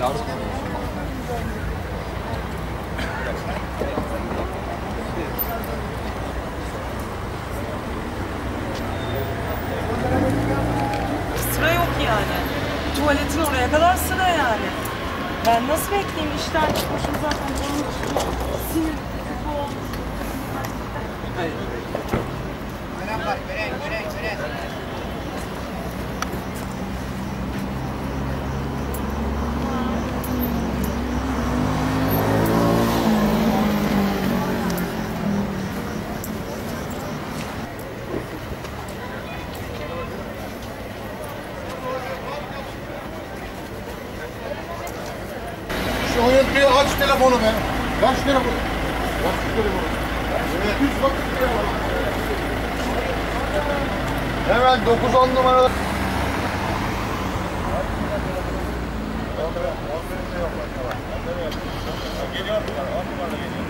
Yardım. Sıra yok yani. Tuvaletin oraya kadar sıra yani. Ben nasıl bekleyeyim işten çıkmışım zaten. İçin sinir bu oldu. Şu oynatmaya aç telefonu be. Aç telefonu. Aç telefonu. Evet. Bak, Hemen 9-10 numaralı. Geliyor 10 numaralı geliyor.